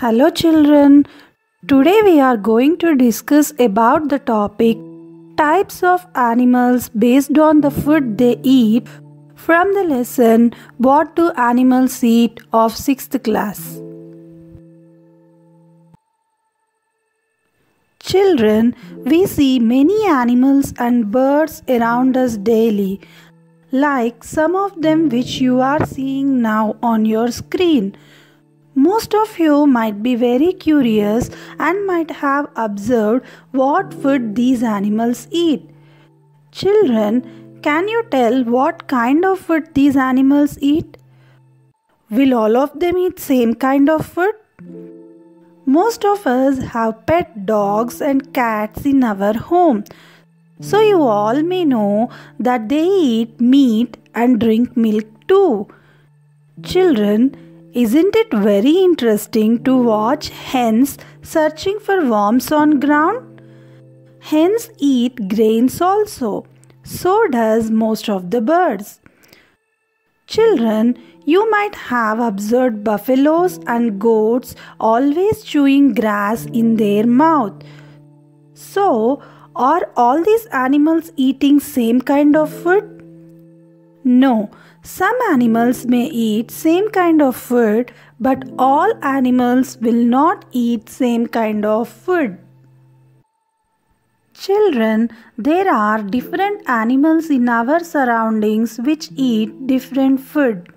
Hello children. Today we are going to discuss about the topic types of animals based on the food they eat from the lesson What do animals eat of 6th class. Children, we see many animals and birds around us daily, like some of them which you are seeing now on your screen. Most of you might be very curious and might have observed what food these animals eat. Children, can you tell what kind of food these animals eat? Will all of them eat same kind of food? Most of us have pet dogs and cats in our home. So you all may know that they eat meat and drink milk too. Children, isn't it very interesting to watch hens searching for worms on ground? Hens eat grains also. So does most of the birds. Children, you might have observed buffaloes and goats always chewing grass in their mouth. So, are all these animals eating same kind of food? No, some animals may eat same kind of food, but all animals will not eat same kind of food. Children, there are different animals in our surroundings which eat different food.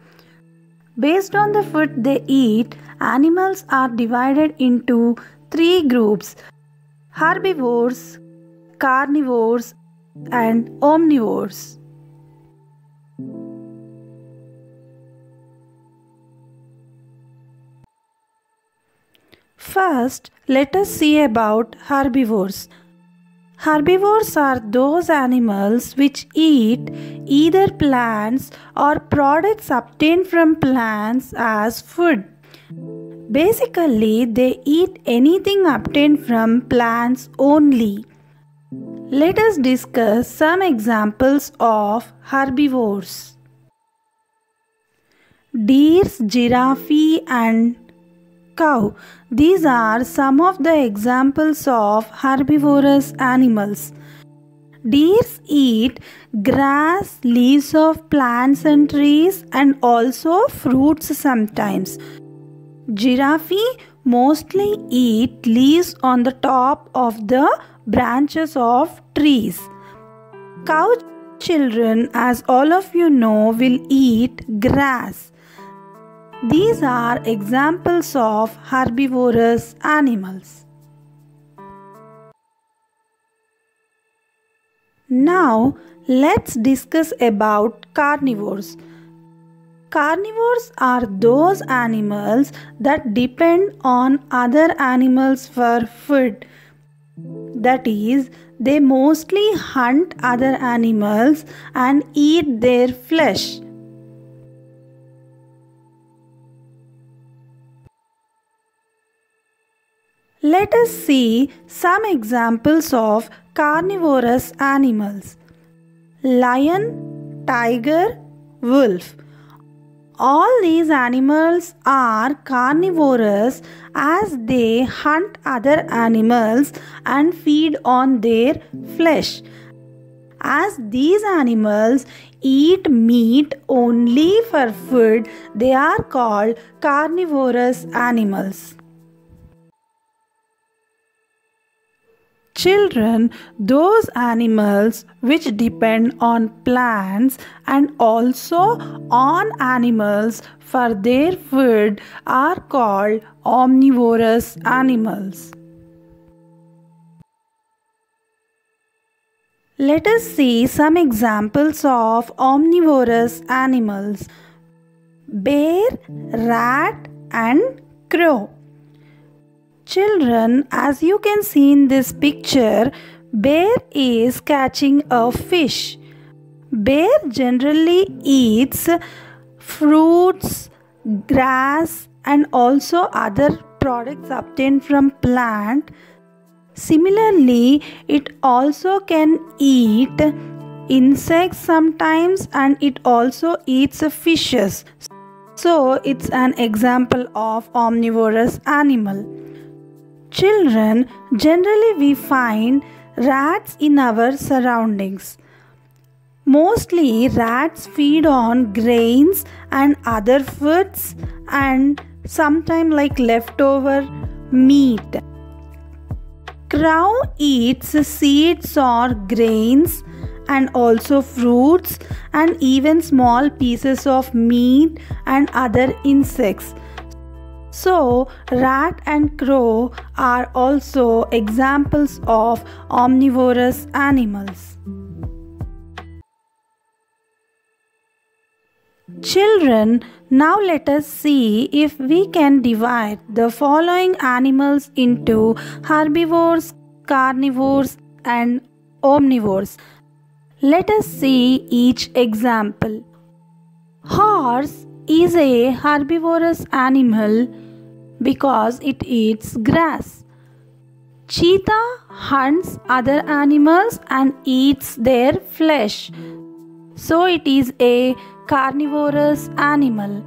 Based on the food they eat, animals are divided into three groups herbivores, carnivores, and omnivores. First, let us see about herbivores. Herbivores are those animals which eat either plants or products obtained from plants as food. Basically, they eat anything obtained from plants only. Let us discuss some examples of herbivores. Deers, giraffe and cow. These are some of the examples of herbivorous animals. Deers eat grass, leaves of plants and trees and also fruits sometimes. Giraffe mostly eat leaves on the top of the branches of trees. Cow children, as all of you know, will eat grass. These are examples of herbivorous animals. Now, let's discuss about carnivores. Carnivores are those animals that depend on other animals for food. That is, they mostly hunt other animals and eat their flesh. Let us see some examples of carnivorous animals. Lion, tiger, wolf. All these animals are carnivorous as they hunt other animals and feed on their flesh. As these animals eat meat only for food, they are called carnivorous animals. Children, those animals which depend on plants and also on animals for their food are called omnivorous animals. Let us see some examples of omnivorous animals bear, rat, and crow. Children, as you can see in this picture, bear is catching a fish. Bear generally eats fruits, grass and also other products obtained from plant. Similarly, it also can eat insects sometimes and it also eats fishes. So it's an example of omnivorous animal. Children, generally we find rats in our surroundings. Mostly rats feed on grains and other foods and sometimes like leftover meat. Crow eats seeds or grains and also fruits and even small pieces of meat and other insects. So, rat and crow are also examples of omnivorous animals. Children, now let us see if we can divide the following animals into herbivores, carnivores, and omnivores. Let us see each example. Horse is a herbivorous animal because it eats grass. Cheetah hunts other animals and eats their flesh. So it is a carnivorous animal.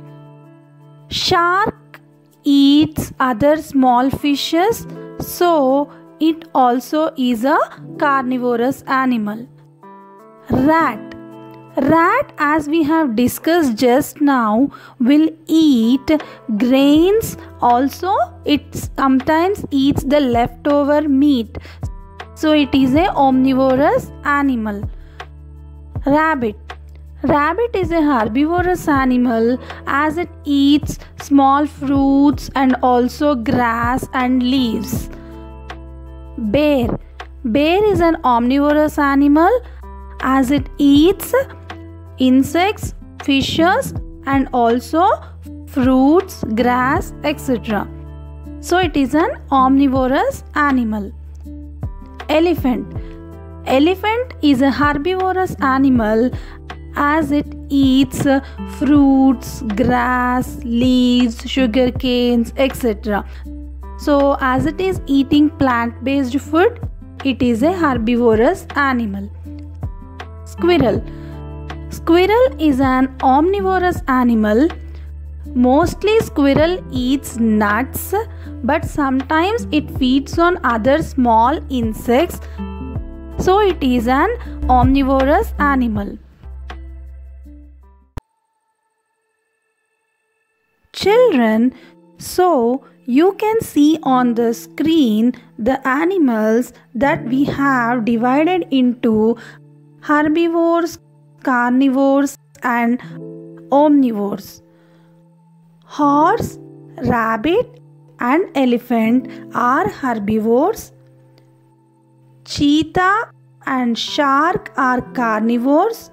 Shark eats other small fishes, so it also is a carnivorous animal. Rat Rat, as we have discussed just now, will eat grains. Also, it sometimes eats the leftover meat. So, it is a omnivorous animal. Rabbit. Rabbit is a herbivorous animal as it eats small fruits and also grass and leaves. Bear. Bear is an omnivorous animal as it eats insects, fishes, and also fruits, grass, etc. So it is an omnivorous animal. Elephant. Elephant is a herbivorous animal as it eats fruits, grass, leaves, sugar canes, etc. So, as it is eating plant based food, it is a herbivorous animal. Squirrel Squirrel is an omnivorous animal. Mostly squirrel eats nuts but sometimes it feeds on other small insects. So it is an omnivorous animal. Children, so you can see on the screen the animals that we have divided into herbivores, carnivores and omnivores. Horse, rabbit and elephant are herbivores. Cheetah and shark are carnivores.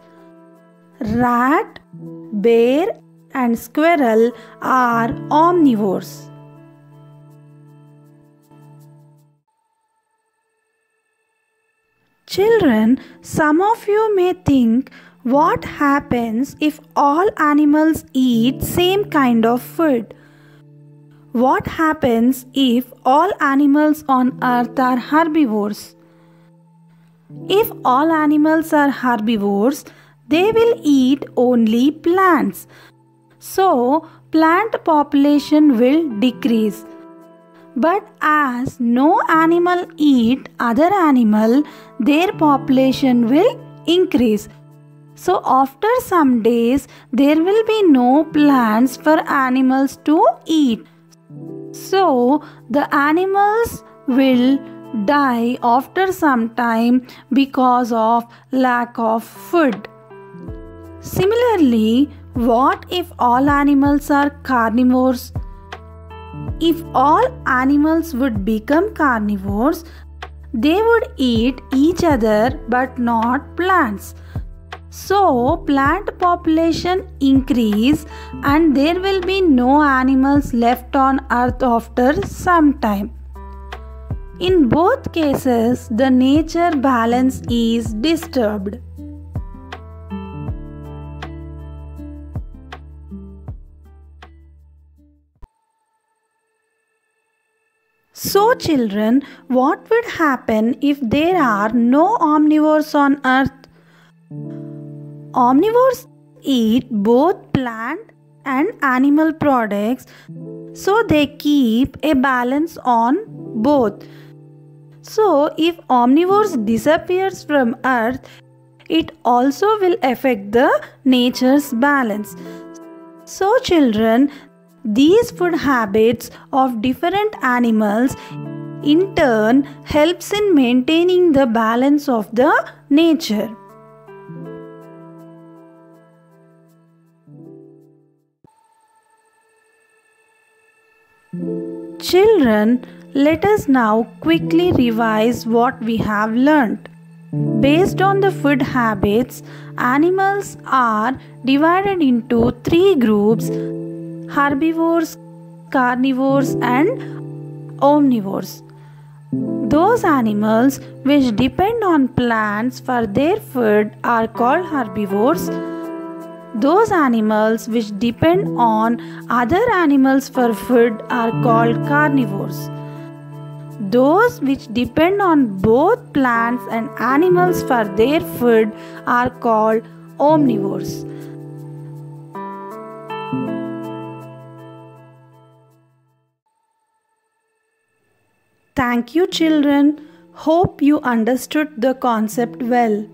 Rat, bear and squirrel are omnivores. Children, some of you may think what happens if all animals eat same kind of food? What happens if all animals on earth are herbivores? If all animals are herbivores, they will eat only plants. So, plant population will decrease. But as no animal eat other animal, their population will increase. So after some days, there will be no plants for animals to eat. So the animals will die after some time because of lack of food. Similarly, what if all animals are carnivores? If all animals would become carnivores, they would eat each other but not plants. So plant population increase and there will be no animals left on earth after some time. In both cases, the nature balance is disturbed. So, children, what would happen if there are no omnivores on earth? Omnivores eat both plant and animal products so they keep a balance on both. So if omnivores disappears from earth it also will affect the nature's balance. So children these food habits of different animals in turn helps in maintaining the balance of the nature. Children, let us now quickly revise what we have learnt. Based on the food habits, animals are divided into three groups herbivores, carnivores, and omnivores. Those animals which depend on plants for their food are called herbivores. Those animals which depend on other animals for food are called carnivores. Those which depend on both plants and animals for their food are called omnivores. Thank you, children. Hope you understood the concept well.